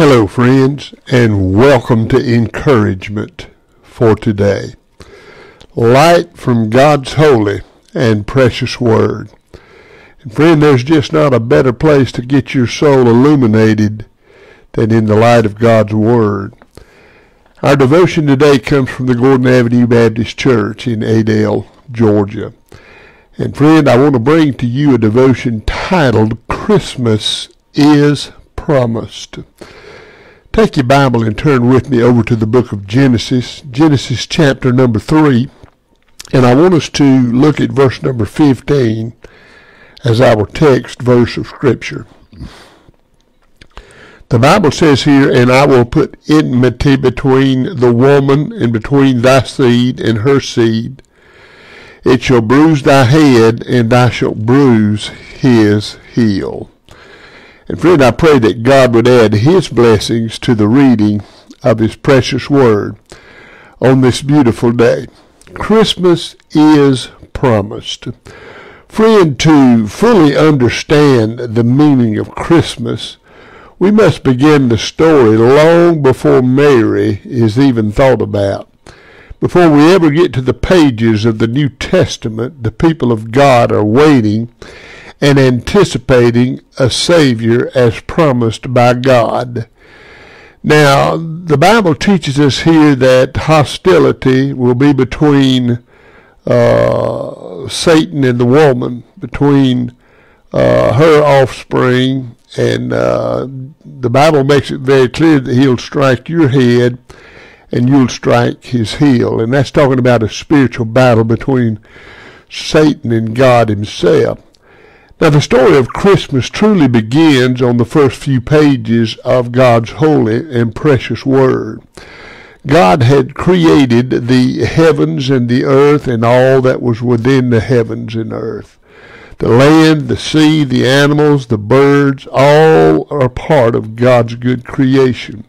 Hello, friends, and welcome to encouragement for today. Light from God's holy and precious Word. And, friend, there's just not a better place to get your soul illuminated than in the light of God's Word. Our devotion today comes from the Gordon Avenue Baptist Church in Adel, Georgia. And, friend, I want to bring to you a devotion titled Christmas is Promised. Take your Bible and turn with me over to the book of Genesis, Genesis chapter number 3. And I want us to look at verse number 15 as our text verse of Scripture. The Bible says here, And I will put enmity between the woman and between thy seed and her seed. It shall bruise thy head, and thou shalt bruise his heel. And friend, I pray that God would add his blessings to the reading of his precious word on this beautiful day. Christmas is promised. Friend, to fully understand the meaning of Christmas, we must begin the story long before Mary is even thought about. Before we ever get to the pages of the New Testament, the people of God are waiting and anticipating a Savior as promised by God. Now, the Bible teaches us here that hostility will be between uh, Satan and the woman, between uh, her offspring, and uh, the Bible makes it very clear that he'll strike your head and you'll strike his heel. And that's talking about a spiritual battle between Satan and God himself. Now, the story of Christmas truly begins on the first few pages of God's holy and precious Word. God had created the heavens and the earth and all that was within the heavens and earth. The land, the sea, the animals, the birds, all are part of God's good creation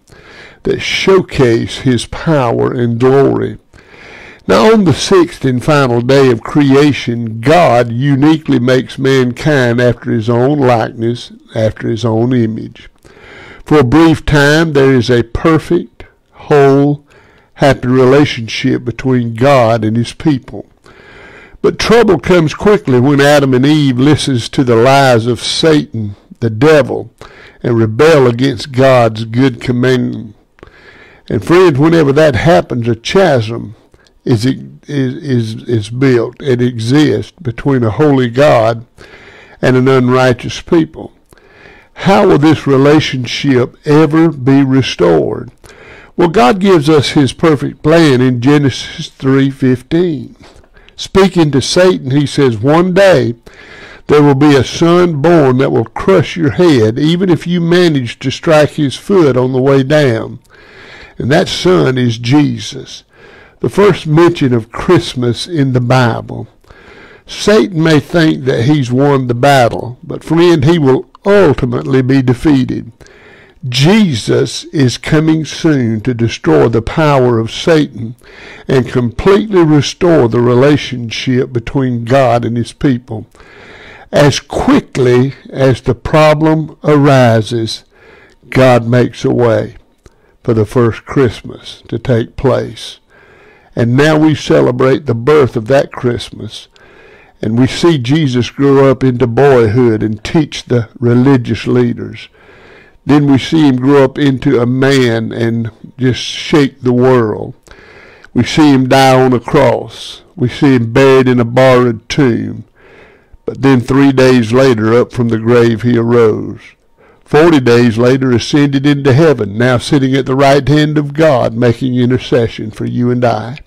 that showcase His power and glory. Now, on the sixth and final day of creation, God uniquely makes mankind after his own likeness, after his own image. For a brief time, there is a perfect, whole, happy relationship between God and his people. But trouble comes quickly when Adam and Eve listens to the lies of Satan, the devil, and rebel against God's good command. And friends, whenever that happens, a chasm is is is built. It exists between a holy God and an unrighteous people. How will this relationship ever be restored? Well, God gives us his perfect plan in Genesis 3:15. Speaking to Satan, he says, "One day there will be a son born that will crush your head, even if you manage to strike his foot on the way down." And that son is Jesus the first mention of Christmas in the Bible. Satan may think that he's won the battle, but friend, he will ultimately be defeated. Jesus is coming soon to destroy the power of Satan and completely restore the relationship between God and his people. As quickly as the problem arises, God makes a way for the first Christmas to take place. And now we celebrate the birth of that Christmas. And we see Jesus grow up into boyhood and teach the religious leaders. Then we see him grow up into a man and just shake the world. We see him die on a cross. We see him buried in a borrowed tomb. But then three days later, up from the grave, he arose. Forty days later, ascended into heaven, now sitting at the right hand of God, making intercession for you and I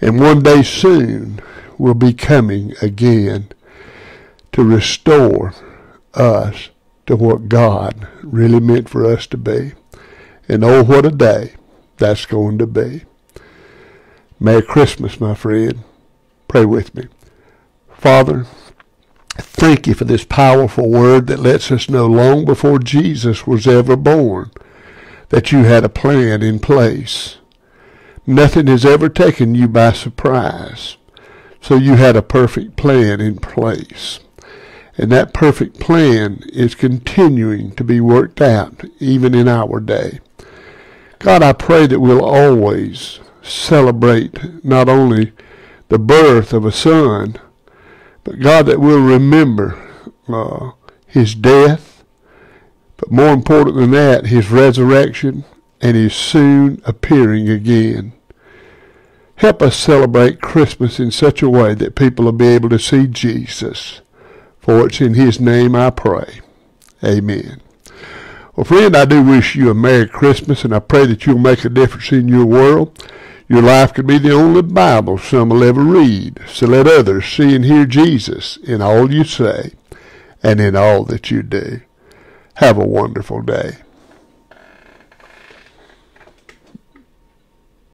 and one day soon will be coming again to restore us to what God really meant for us to be. And oh, what a day that's going to be. Merry Christmas, my friend. Pray with me. Father, thank you for this powerful word that lets us know long before Jesus was ever born that you had a plan in place Nothing has ever taken you by surprise. So you had a perfect plan in place. And that perfect plan is continuing to be worked out even in our day. God, I pray that we'll always celebrate not only the birth of a son, but God, that we'll remember uh, his death, but more important than that, his resurrection and his soon appearing again. Help us celebrate Christmas in such a way that people will be able to see Jesus. For it's in his name I pray. Amen. Well, friend, I do wish you a Merry Christmas, and I pray that you'll make a difference in your world. Your life could be the only Bible some will ever read, so let others see and hear Jesus in all you say and in all that you do. Have a wonderful day.